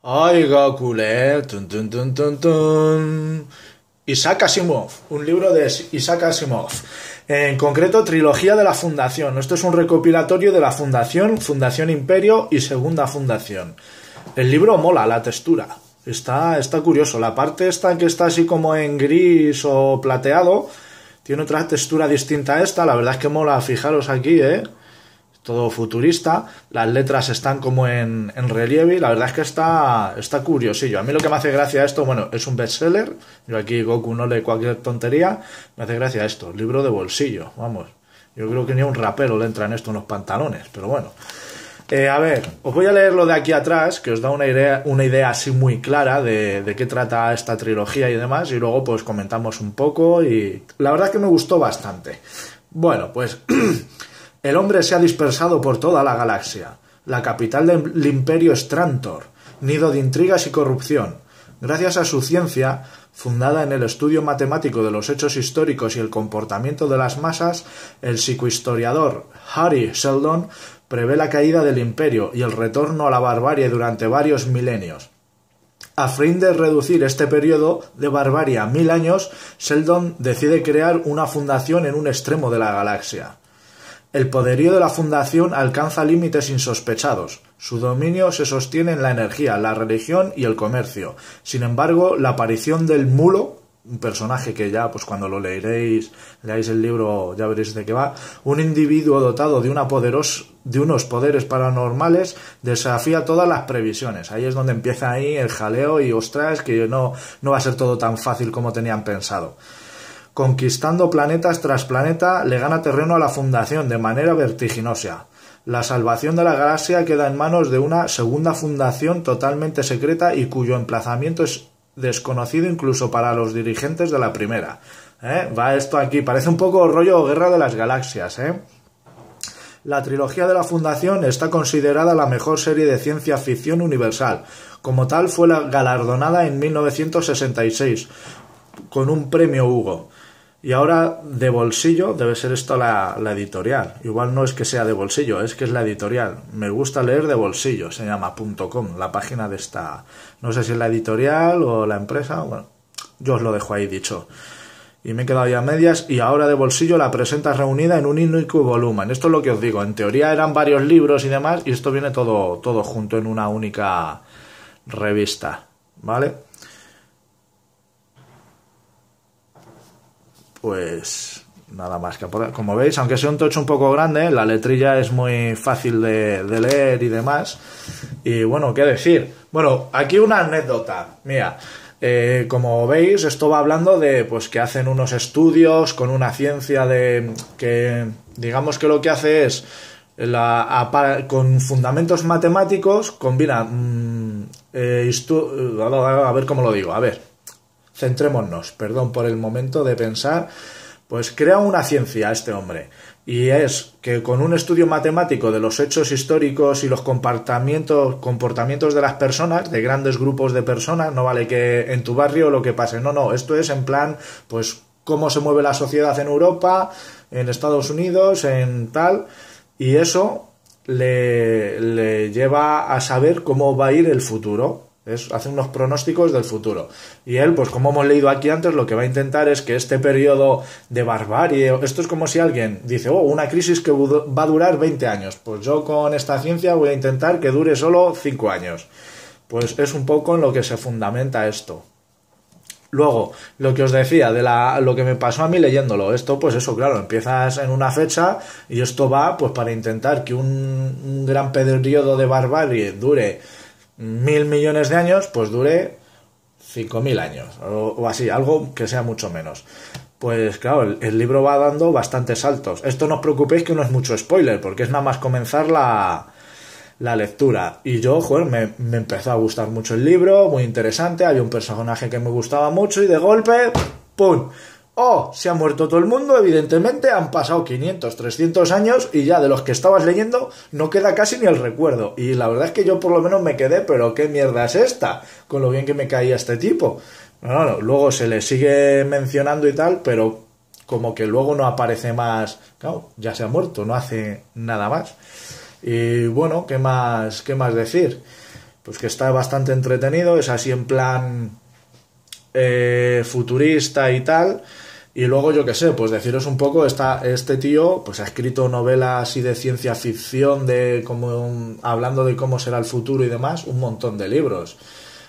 Ay, Gokule, tun, tun, tun, tun, tun. Isaac Asimov, un libro de Isaac Asimov. En concreto, Trilogía de la Fundación. Esto es un recopilatorio de la Fundación, Fundación Imperio y Segunda Fundación. El libro mola, la textura. Está, está curioso. La parte esta que está así como en gris o plateado, tiene otra textura distinta a esta. La verdad es que mola, fijaros aquí, ¿eh? Todo futurista, las letras están como en, relieve y la verdad es que está, está curiosillo. A mí lo que me hace gracia esto, bueno, es un bestseller, yo aquí Goku no lee cualquier tontería, me hace gracia esto, libro de bolsillo, vamos. Yo creo que ni a un rapero le entra en esto unos pantalones, pero bueno. Eh, a ver, os voy a leer lo de aquí atrás, que os da una idea, una idea así muy clara de, de qué trata esta trilogía y demás, y luego pues comentamos un poco y la verdad es que me gustó bastante. Bueno, pues El hombre se ha dispersado por toda la galaxia. La capital del imperio es Trantor, nido de intrigas y corrupción. Gracias a su ciencia, fundada en el estudio matemático de los hechos históricos y el comportamiento de las masas, el psicohistoriador Harry Sheldon prevé la caída del imperio y el retorno a la barbarie durante varios milenios. A fin de reducir este periodo de barbarie a mil años, Sheldon decide crear una fundación en un extremo de la galaxia. El poderío de la Fundación alcanza límites insospechados. Su dominio se sostiene en la energía, la religión y el comercio. Sin embargo, la aparición del mulo, un personaje que ya, pues cuando lo leeréis, leáis el libro, ya veréis de qué va, un individuo dotado de, una de unos poderes paranormales, desafía todas las previsiones. Ahí es donde empieza ahí el jaleo y ostras, que no, no va a ser todo tan fácil como tenían pensado. Conquistando planetas tras planeta, le gana terreno a la Fundación de manera vertiginosa. La salvación de la galaxia queda en manos de una segunda fundación totalmente secreta y cuyo emplazamiento es desconocido incluso para los dirigentes de la primera. ¿Eh? Va esto aquí, parece un poco rollo Guerra de las Galaxias. ¿eh? La trilogía de la Fundación está considerada la mejor serie de ciencia ficción universal. Como tal, fue galardonada en 1966 con un premio Hugo. Y ahora de bolsillo debe ser esto la, editorial. Igual no es que sea de bolsillo, es que es la editorial. Me gusta leer de bolsillo, se llama .com, la página de esta. No sé si es la editorial o la empresa, bueno, yo os lo dejo ahí dicho. Y me he quedado ya a medias y ahora de bolsillo la presenta reunida en un único volumen. Esto es lo que os digo, en teoría eran varios libros y demás y esto viene todo, todo junto en una única revista, ¿vale? Pues nada más que como veis aunque sea un tocho un poco grande la letrilla es muy fácil de, leer y demás. Y bueno qué decir bueno aquí una anécdota. Mía eh, como veis esto va hablando de pues que hacen unos estudios con una ciencia de que digamos que lo que hace es la, con fundamentos matemáticos combina mm, eh, a ver cómo lo digo a ver centrémonos, perdón por el momento de pensar, pues crea una ciencia este hombre. Y es que con un estudio matemático de los hechos históricos y los comportamientos, comportamientos de las personas, de grandes grupos de personas, no vale que en tu barrio lo que pase, no, no, esto es en plan, pues cómo se mueve la sociedad en Europa, en Estados Unidos, en tal, y eso le, le lleva a saber cómo va a ir el futuro hace unos pronósticos del futuro. Y él, pues como hemos leído aquí antes, lo que va a intentar es que este periodo de barbarie, esto es como si alguien dice, oh, una crisis que va a durar 20 años. Pues yo con esta ciencia voy a intentar que dure solo 5 años. Pues es un poco en lo que se fundamenta esto. Luego, lo que os decía de la, lo que me pasó a mí leyéndolo, esto, pues eso, claro, empiezas en una fecha y esto va, pues para intentar que un, un gran periodo de barbarie dure mil millones de años, pues dure cinco mil años o, así, algo que sea mucho menos. Pues claro, el, libro va dando bastantes saltos. Esto no os preocupéis que no es mucho spoiler, porque es nada más comenzar la, la lectura. Y yo, joder, me, me, empezó a gustar mucho el libro, muy interesante, había un personaje que me gustaba mucho y de golpe, ¡pum! Oh, se ha muerto todo el mundo, evidentemente, han pasado 500, 300 años y ya de los que estabas leyendo no queda casi ni el recuerdo. Y la verdad es que yo por lo menos me quedé, pero ¿qué mierda es esta? Con lo bien que me caía este tipo. No, luego se le sigue mencionando y tal, pero como que luego no aparece más. Ya se ha muerto, no hace nada más. Y bueno, ¿qué más, qué más decir? pues que está bastante entretenido, es así en plan eh, futurista y tal. Y luego, yo qué sé, pues deciros un poco, está, este tío pues ha escrito novelas y de ciencia ficción, de como hablando de cómo será el futuro y demás, un montón de libros.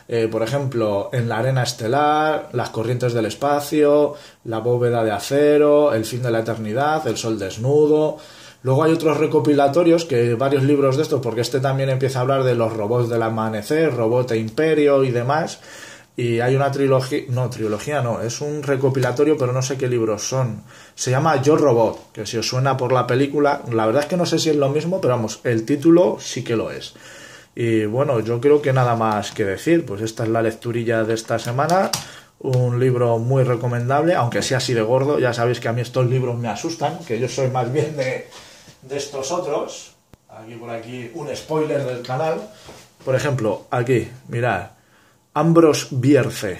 Eh, por ejemplo, En la arena estelar, Las corrientes del espacio, La bóveda de acero, El fin de la eternidad, El sol desnudo. Luego hay otros recopilatorios, que varios libros de estos, porque este también empieza a hablar de los robots del amanecer, Robot e Imperio y demás. Y hay una trilogía, no, trilogía no, es un recopilatorio, pero no sé qué libros son. Se llama Yo Robot, que si os suena por la película, la verdad es que no sé si es lo mismo, pero vamos, el título sí que lo es. Y bueno, yo creo que nada más que decir, pues esta es la lecturilla de esta semana. Un libro muy recomendable, aunque sea así de gordo, ya sabéis que a mí estos libros me asustan, que yo soy más bien de, de estos otros. Aquí por aquí un spoiler del canal. Por ejemplo, aquí, mirad Ambros Bierce.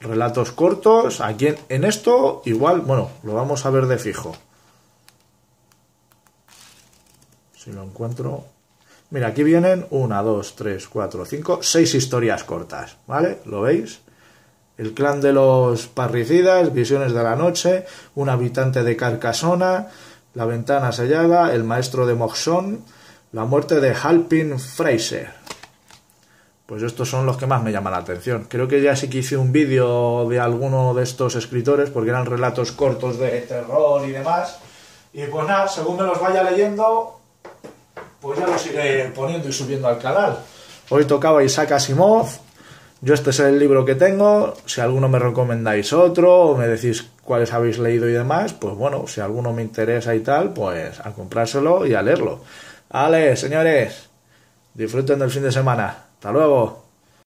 Relatos cortos. Aquí en, esto, igual, bueno, lo vamos a ver de fijo. Si lo encuentro. Mira, aquí vienen una, dos, tres, cuatro, cinco, seis historias cortas, ¿vale? ¿Lo veis? El clan de los parricidas, Visiones de la Noche, un habitante de Carcasona, La ventana sellada, El maestro de Moxon, La muerte de Halpin Fraser. Pues estos son los que más me llaman la atención. Creo que ya sí que hice un vídeo de alguno de estos escritores, porque eran relatos cortos de terror y demás. Y pues nada, según me los vaya leyendo, pues ya los iré poniendo y subiendo al canal. Hoy tocaba Isaac Asimov. Yo este es el libro que tengo. Si alguno me recomendáis otro o me decís cuáles habéis leído y demás, pues bueno, si alguno me interesa y tal, pues a comprárselo y a leerlo. Vale, señores, disfruten del fin de semana. Hasta luego.